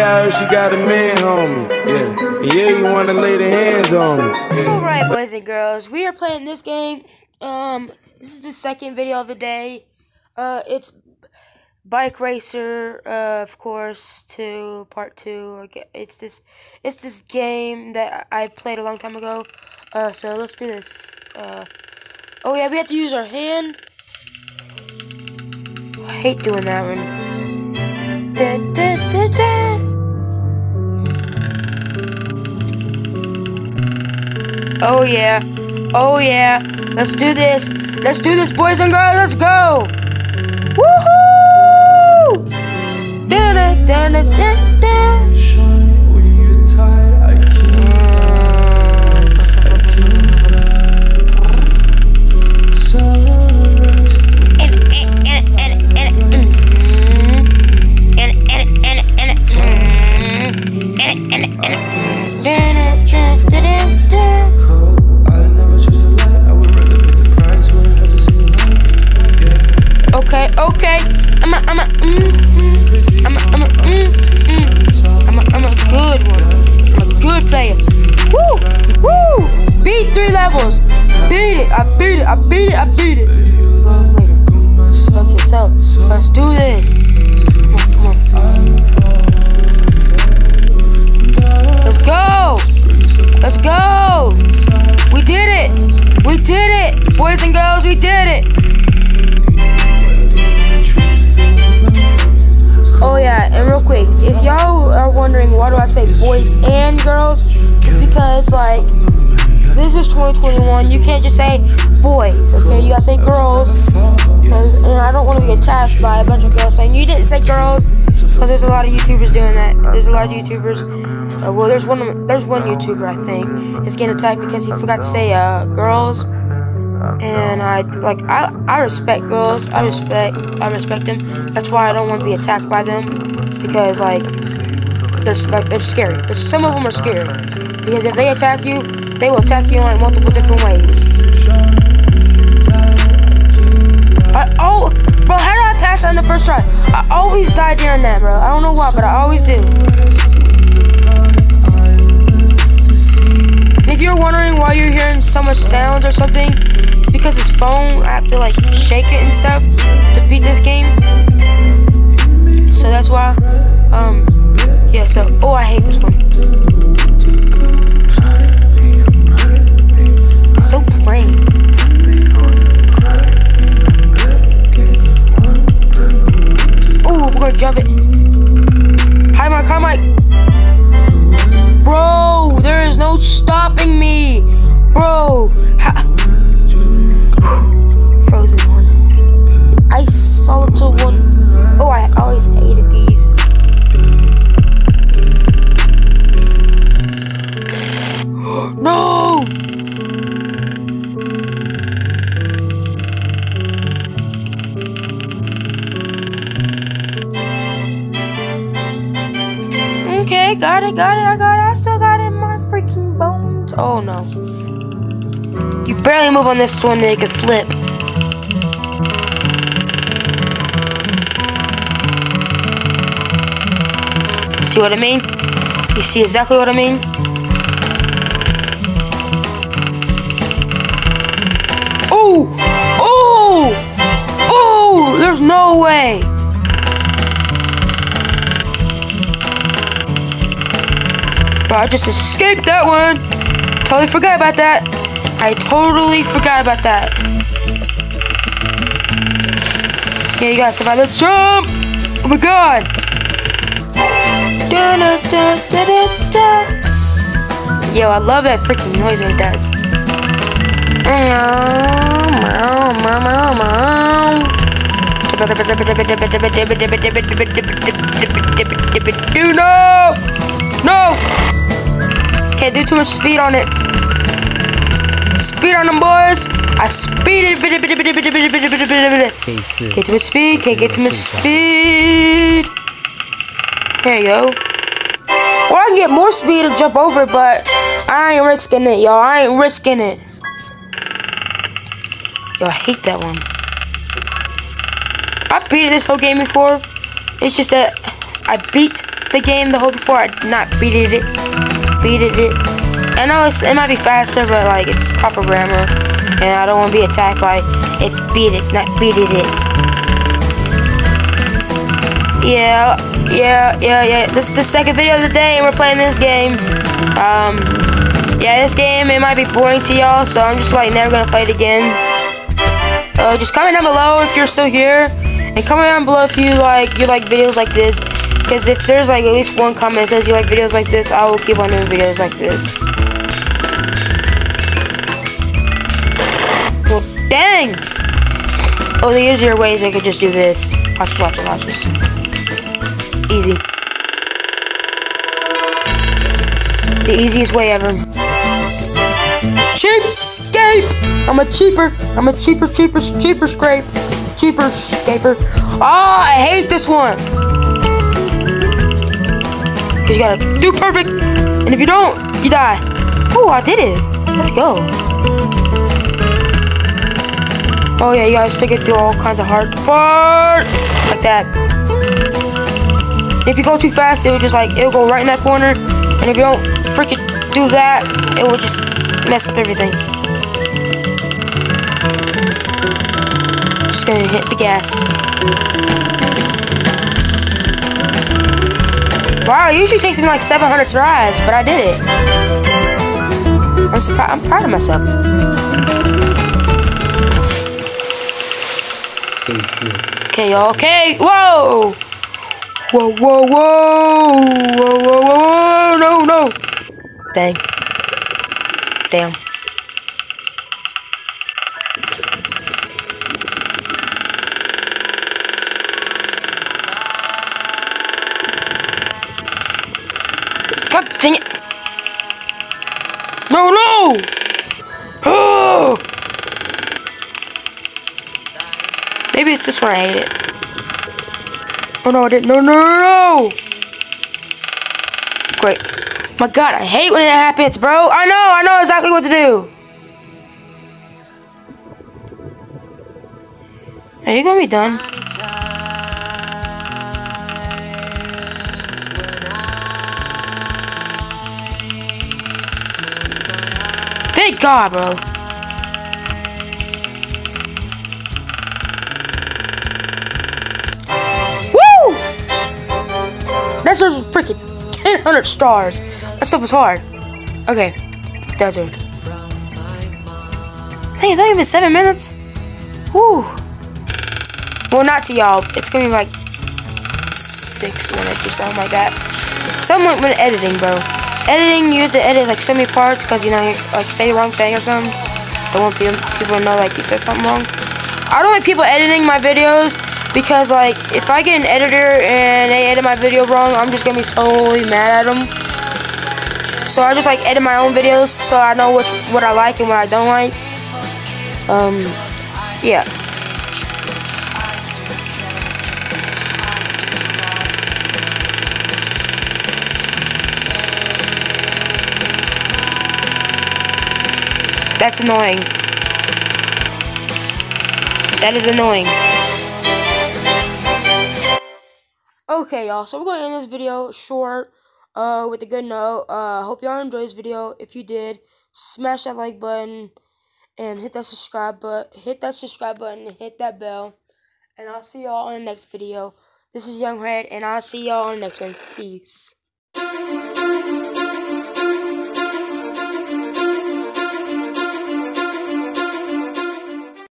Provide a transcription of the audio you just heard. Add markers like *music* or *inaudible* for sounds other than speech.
Yeah, she got a man, homie. Yeah, yeah, you wanna lay the hands on me. Yeah. Alright, boys and girls, we are playing this game. Um, this is the second video of the day. Uh, it's Bike Racer, uh, of course, two, part two. It's this, it's this game that I played a long time ago. Uh, so let's do this. Uh, oh yeah, we have to use our hand. I hate doing that one. Da, da, da, Oh yeah. Oh yeah. Let's do this. Let's do this, boys and girls. Let's go. Woohoo! Da da da da da I beat it. I beat it. I beat it. Okay, so let's do this. Let's go. Let's go. We did it. We did it. Boys and girls, we did it. Oh yeah, and real quick, if y'all are wondering why do I say boys and girls, it's because like this is 2021. You can't just say boys, okay? You gotta say girls, because know, I don't want to be attacked by a bunch of girls saying you didn't say girls, because there's a lot of YouTubers doing that. There's a lot of YouTubers. Uh, well, there's one. There's one YouTuber I think is getting attacked because he forgot to say uh, girls and I like I I respect girls. I respect I respect them. That's why I don't want to be attacked by them. It's because like they're like they're scary. There's, some of them are scary because if they attack you, they will attack you in like multiple different ways. I, oh, bro, how did I pass in the first try? I always die during that, bro. I don't know why, but I always do. if you're wondering why you're hearing so much sound or something, it's because his phone, I have to like shake it and stuff to beat this game. So that's why, um, yeah, so, oh, I hate this one. Got it, got it, I got it. I still got it in my freaking bones. Oh no. You barely move on this one, they could flip. See what I mean? You see exactly what I mean? Oh! Oh! Oh! There's no way! Bro, I just escaped that one. Totally forgot about that. I totally forgot about that. Yeah, you gotta survive the jump. Oh my god. Yo, I love that freaking noise when it does. Do no! No! Can't do too much speed on it. Speed on them, boys. I speed it. Get too much speed. Can't get too much speed. There you go. Or I can get more speed to jump over, but I ain't risking it, y'all. I ain't risking it. Yo, I hate that one. I beat this whole game before. It's just that I beat the game the whole before. I not beated it, beated it. I know it might be faster, but like it's proper grammar, and I don't want to be attacked by it's beat it, not beated it. Yeah, yeah, yeah, yeah. This is the second video of the day, and we're playing this game. Um, yeah, this game it might be boring to y'all, so I'm just like never gonna play it again. Uh, just comment down below if you're still here, and comment down below if you like you like videos like this. Because if there's like at least one comment that says you like videos like this, I will keep on doing videos like this. Well, dang! Oh, the easier ways I could just do this. Watch, watch, watch this. Easy. The easiest way ever. Cheapskate! I'm a cheaper, I'm a cheaper, cheaper, cheaper scrape. Cheaper scaper. Oh, I hate this one. You gotta do perfect, and if you don't, you die. Oh, I did it. Let's go. Oh yeah, you gotta stick it through all kinds of hard parts, like that. If you go too fast, it will just like, it'll go right in that corner, and if you don't freaking do that, it will just mess up everything. Just gonna hit the gas. Wow, it usually takes me like 700 tries, but I did it. I'm surprised. I'm proud of myself. Okay. Okay. Whoa. Whoa, whoa, whoa. Whoa, whoa, whoa. No, no. Dang. Damn. God dang it. No, no! Oh! *gasps* Maybe it's this one I hate it. Oh no, I didn't. No, no, no, no! Great. My god, I hate when it happens, bro. I know, I know exactly what to do. Are you gonna be done? God, bro. Woo! That's a freaking 1,000 stars. That stuff was hard. Okay, desert. Hey, it's only been seven minutes. Woo! Well, not to y'all. It's gonna be like six minutes or something like that. Somewhat with editing, bro. Editing, you have to edit like so many parts because you know, like say the wrong thing or something. Don't want people to know like you said something wrong. I don't like people editing my videos because like if I get an editor and they edit my video wrong, I'm just gonna be solely mad at them. So I just like edit my own videos so I know which what I like and what I don't like. Um, yeah. That's annoying. That is annoying. Okay, y'all. So we're going to end this video short uh, with a good note. Uh, hope y'all enjoyed this video. If you did, smash that like button and hit that subscribe button. Hit that subscribe button hit that bell. And I'll see y'all on the next video. This is YUNGRED, and I'll see y'all on the next one. Peace.